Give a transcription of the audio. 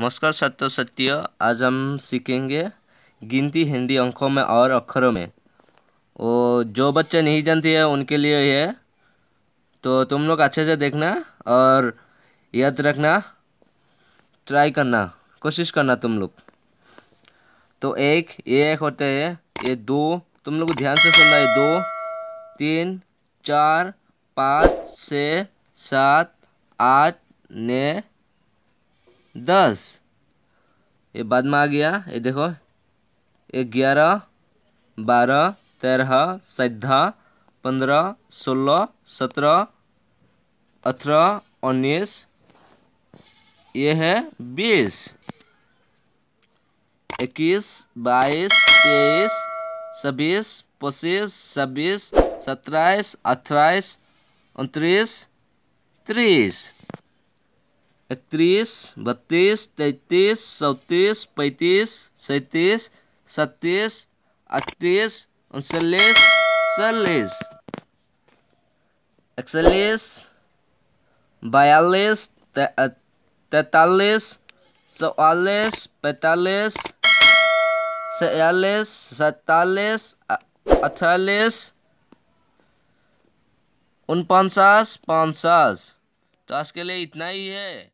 नमस्कार सत्य सत्य आज हम सीखेंगे गिनती हिंदी अंकों में और अक्षरों में। वो जो बच्चे नहीं जानते हैं, उनके लिए ये। तो तुम लोग अच्छे से देखना और याद रखना। ट्राई करना, कोशिश करना तुम लोग। तो एक, ये एक होते हैं, ये दो। तुम लोग ध्यान से सुनना है दो, तीन, चार, पाँच, छः, सात, आठ, नौ दस। ये बाद में आ गया। ये देखो। ये ग्यारह, बारह, तेरह, चौदह, पंद्रह, सोलह, सत्रह, अठारह, उन्नीस। ये है बीस। इक्कीस, बाईस, तेईस, छब्बीस, पच्चीस, छब्बीस, सत्ताईस, अट्ठाईस, उनतीस, तीस। इकतीस बत्तीस, तैंतीस, चौंतीस, पैंतीस, सैंतीस, सत्तीस, अड़तीस, उनचालीस, चालीस। इकतालीस बयालीस तैतालीस, चौवालीस, पैंतालीस, छियालीस, सैतालीस अड़तालीस, उनपचास, पचास। तो आज के लिए इतना ही है।